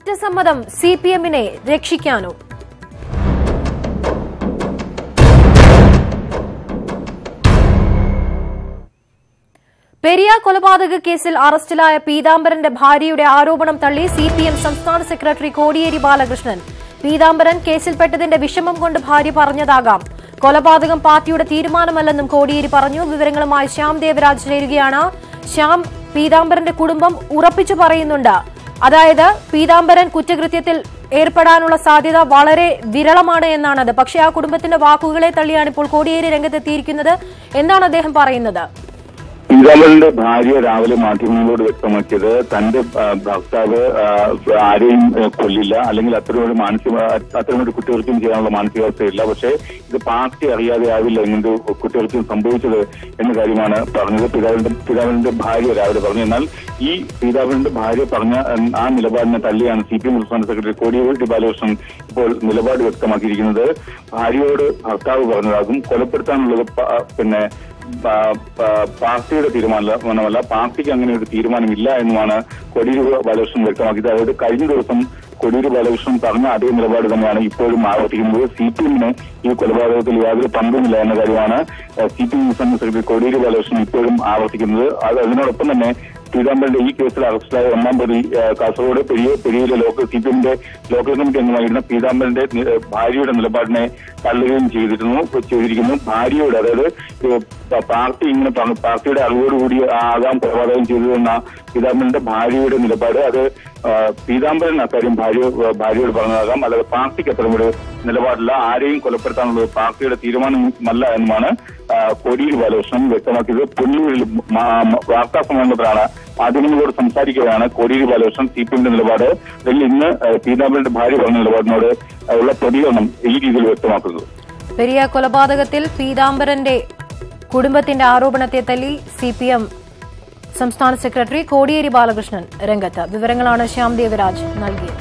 കുറ്റസമ്മതം C P എമ്മിനെ രക്ഷിക്കാനോ? പെരിയ കൊലപാതക കേസിൽ അറസ്റ്റിലായ പീതാംബരന്റെ ഭാര്യയുടെ ആരോപണം തള്ളി സി പി എം സംസ്ഥാന സെക്രട്ടറി കോടിയേരി ബാലകൃഷ്ണൻ. പീതാംബരൻ കേസിൽപ്പെട്ടതിന്റെ വിഷമം കൊണ്ട് ഭാര്യ പറഞ്ഞതാകാം. കൊലപാതകം പാർട്ടിയുടെ തീരുമാനമല്ലെന്നും കോടിയേരി പറഞ്ഞു. വിവരങ്ങളുമായി ശ്യാം ദേവരാജ് ചേരുകയാണ്. ശ്യാം പീതാംബരന്റെ കുടുംബം ഉറപ്പിച്ചു പറയുന്നുണ്ട്. അതായത് പീതാംബരൻ കുറ്റകൃത്യത്തിൽ ഏർപ്പെടാനുള്ള സാധ്യത വളരെ വിരളമാണ് എന്നാണത്. പക്ഷേ ആ കുടുംബത്തിന്റെ വാക്കുകളെ തള്ളിയാണ് ഇപ്പോൾ കോടിയേരി രംഗത്തെത്തിയിരിക്കുന്നത് എന്താണ് അദ്ദേഹം പറയുന്നത്. പീതാംബരന്റെ ഭാര്യ രാവിലെ മാധ്യമങ്ങളോട് വ്യക്തമാക്കിയത് തന്റെ ഭർത്താവ് ആരെയും കൊല്ലില്ല. അല്ലെങ്കിൽ അത്തരമൊരു മാനസിക അത്തരമൊരു കുറ്റകൃത്യം ചെയ്യാനുള്ള മാനസികാവസ്ഥയില്ല. പക്ഷേ ഇത് പാർട്ടി അറിയാതെ ആവില്ല ഇങ്ങനത്തെ കുറ്റകൃത്യം സംഭവിച്ചത് എന്ന കാര്യമാണ് പറഞ്ഞത്. പിതാവിന്റെ പിതാവിന്റെ ഭാര്യ രാവിലെ പറഞ്ഞു. എന്നാൽ ഈ പിതാവിന്റെ ഭാര്യ പറഞ്ഞ ആ നിലപാടിനെ തള്ളിയാണ് സി പി എം സംസ്ഥാന സെക്രട്ടറി കോടിയേരി ബാലകൃഷ്ണൻ ഇപ്പോൾ നിലപാട് വ്യക്തമാക്കിയിരിക്കുന്നത്. ഭാര്യയോട് ഭർത്താവ് പറഞ്ഞതാകും. കൊലപ്പെടുത്താനുള്ളത് പിന്നെ പാർട്ടിയുടെ തീരുമാനമല്ല പാർട്ടിക്ക് അങ്ങനെ ഒരു തീരുമാനമില്ല എന്നുമാണ് കൊടിയൂർ ബാലകൃഷ്ണൻ വ്യക്തമാക്കിയത്. അതായത് കഴിഞ്ഞ ദിവസം കൊടിയൂർ ബാലകൃഷ്ണൻ പറഞ്ഞ അതേ നിലപാട് തന്നെയാണ് ഇപ്പോഴും ആവർത്തിക്കുന്നത്. സി പി എമ്മിന് ഈ കൊലപാതകത്തിൽ യാതൊരു പങ്കുമില്ല എന്ന കാര്യമാണ് സി പി എം സംസ്ഥാന സെക്രട്ടറി കൊടിയൂർ ബാലകൃഷ്ണൻ ഇപ്പോഴും ആവർത്തിക്കുന്നത്. അത് അതിനോടൊപ്പം തന്നെ പീതാംബരന്റെ ഈ കേസിൽ അറസ്റ്റിലായ ഒന്നാം പ്രതി കാസർഗോഡ് പെരിയ പെരിയയിലെ ലോക്കൽ സി പി എമ്മിന്റെ ലോക്കൽ കമ്മിറ്റി അംഗമായിരുന്ന പീതാംബരന്റെ ഭാര്യയുടെ നിലപാടിനെ തള്ളുകയും ചെയ്തിരുന്നു ചെയ്തിരിക്കുന്നു. ഭാര്യയോട് അതായത് പാർട്ടി ഇങ്ങനെ പാർട്ടിയുടെ അറിവോടുകൂടി ആകാം കൊലപാതകം ചെയ്തതെന്ന പീതാംബരന്റെ ഭാര്യയുടെ നിലപാട് അത് പീതാംബരൻ അക്കാര്യം ഭാര്യ ഭാര്യയോട് പറഞ്ഞതാകാം. അല്ലാതെ പാർട്ടിക്ക് അത്തരമൊരു നിലപാടില്ല. ആരെയും കൊലപ്പെടുത്താനുള്ള പാർട്ടിയുടെ തീരുമാനമല്ല എന്നുമാണ് കോടിയിൽ ബാലകൃഷ്ണൻ വ്യക്തമാക്കിയത്. മ- വാർത്താ സമ്മേളനത്തിലാണ് മാധ്യമങ്ങളോട് സംസാരിക്കുകയാണ് കോടിയേരി ബാലകൃഷ്ണൻ സി പി എമ്മിന്റെ നിലപാട്. ഇതിൽ ഇന്ന് പീതാംബരന്റെ ഭാര്യ പറഞ്ഞ നിലപാടിനോട് ഉള്ള പ്രതികരണം ഈ രീതിയിൽ വ്യക്തമാക്കുന്നത്. പെരിയ കൊലപാതകത്തിൽ പീതാംബരന്റെ കുടുംബത്തിന്റെ ആരോപണത്തെ തല്ലി സി പി എം സംസ്ഥാന സെക്രട്ടറി കോടിയേരി ബാലകൃഷ്ണൻ രംഗത്ത് വിവരങ്ങളാണ് ശ്യാം ദേവരാജ് നൽകിയത്.